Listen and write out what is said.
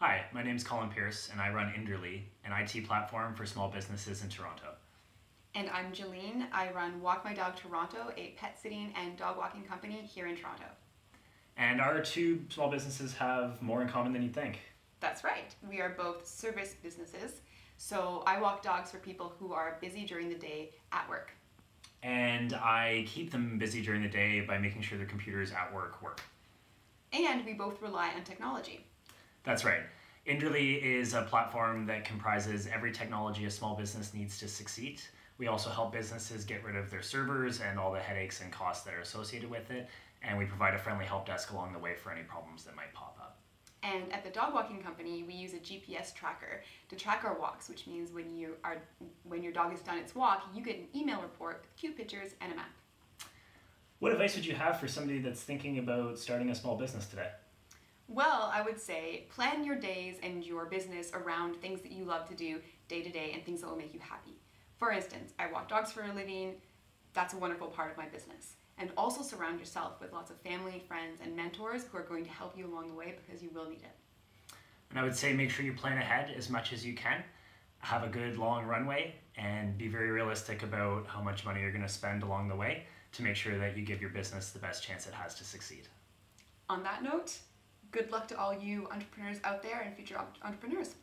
Hi, my name is Colin Pierce, and I run Inderly, an IT platform for small businesses in Toronto. And I'm Jeline. I run Walk My Dog Toronto, a pet sitting and dog walking company here in Toronto. And our two small businesses have more in common than you'd think. That's right. We are both service businesses. So I walk dogs for people who are busy during the day at work. And I keep them busy during the day by making sure their computers at work work. And we both rely on technology. That's right. Inderly is a platform that comprises every technology a small business needs to succeed. We also help businesses get rid of their servers and all the headaches and costs that are associated with it. And we provide a friendly help desk along the way for any problems that might pop up. And at the dog walking company, we use a GPS tracker to track our walks, which means when you are when your dog has done its walk, you get an email report with cute pictures and a map. What advice would you have for somebody that's thinking about starting a small business today? Well, I would say plan your days and your business around things that you love to do day to day and things that will make you happy. For instance, I walk dogs for a living. That's a wonderful part of my business. And also surround yourself with lots of family, friends, and mentors who are going to help you along the way because you will need it. And I would say make sure you plan ahead as much as you can. Have a good long runway and be very realistic about how much money you're going to spend along the way to make sure that you give your business the best chance it has to succeed. On that note, good luck to all you entrepreneurs out there and future entrepreneurs.